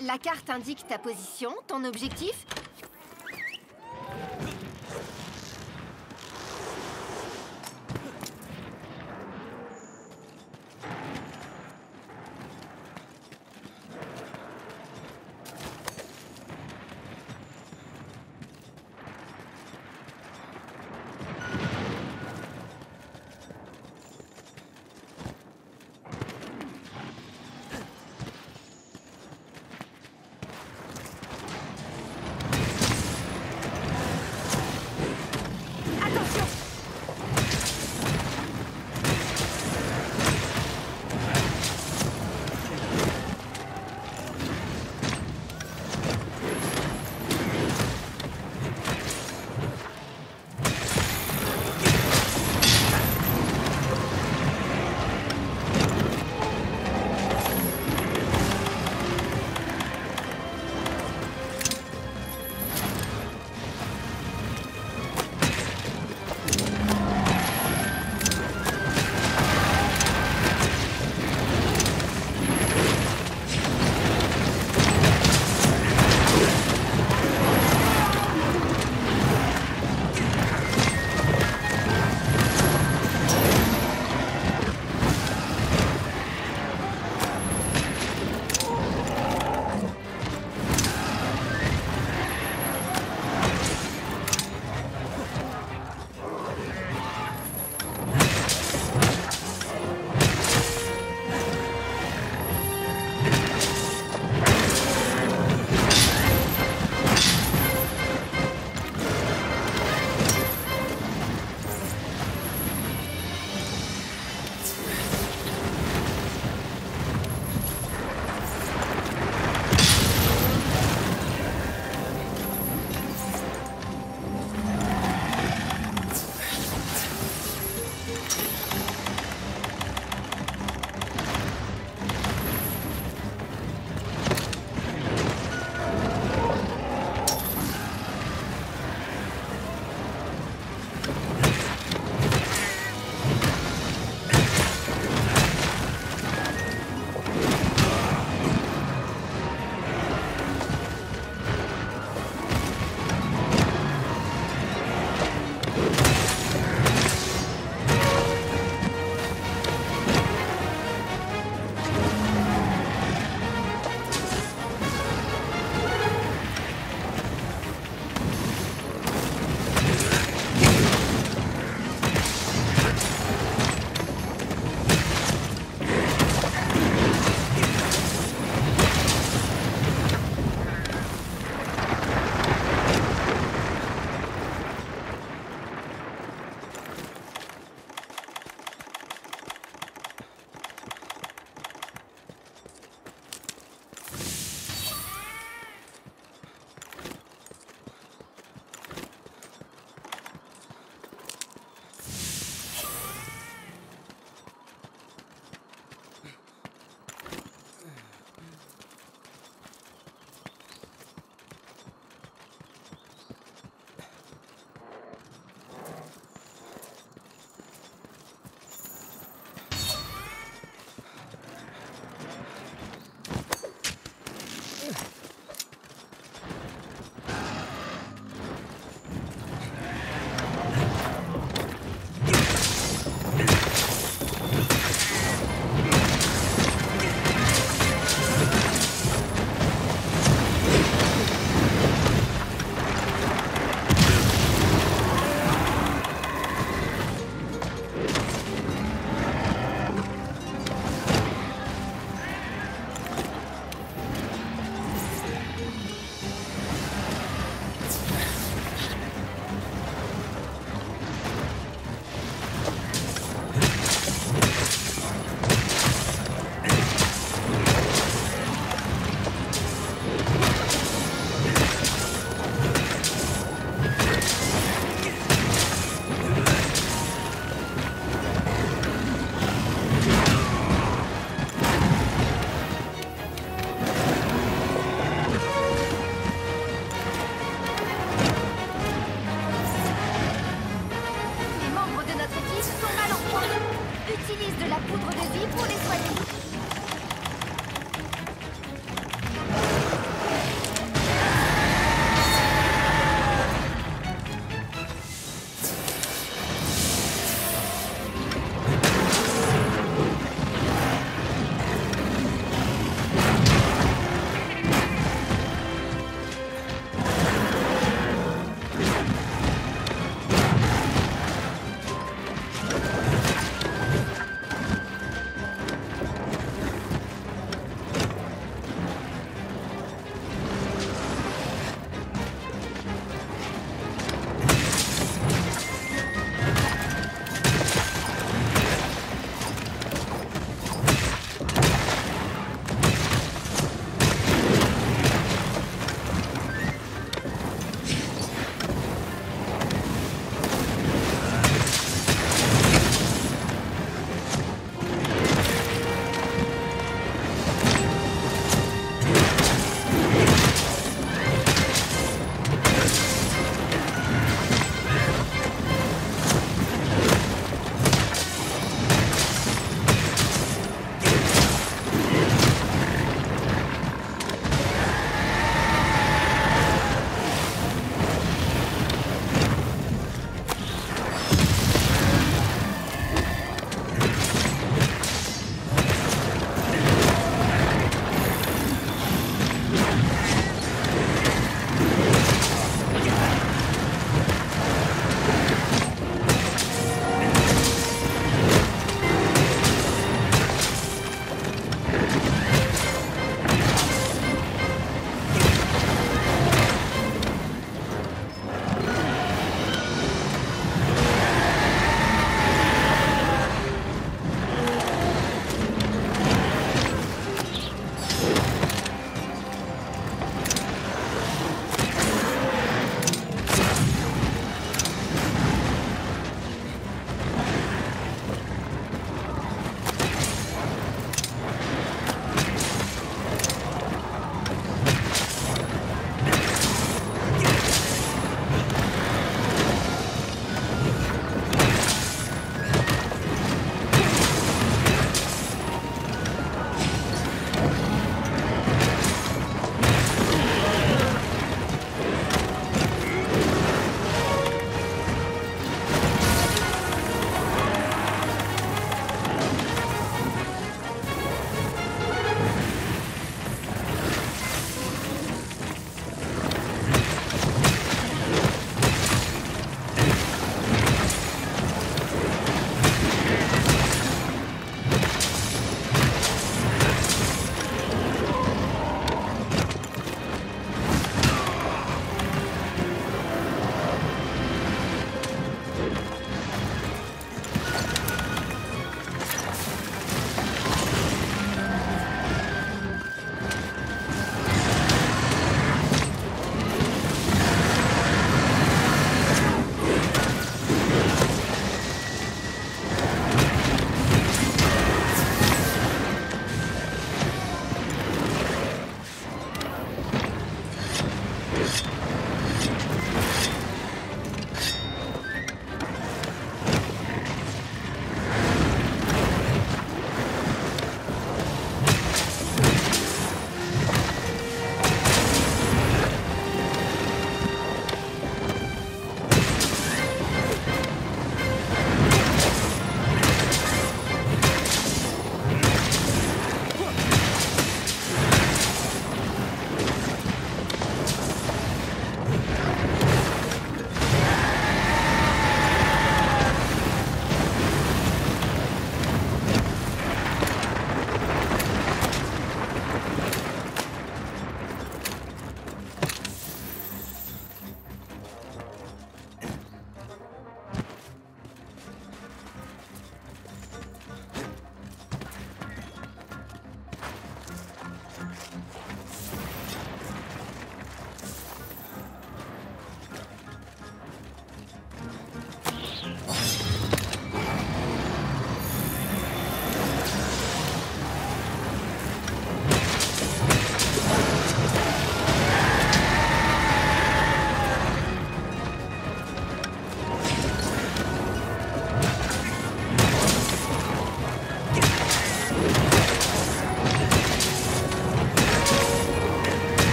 La carte indique ta position, ton objectif.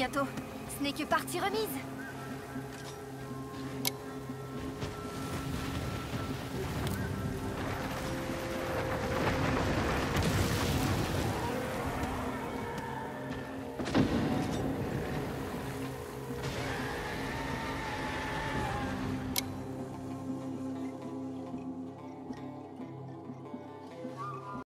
Bientôt. Ce n'est que partie remise.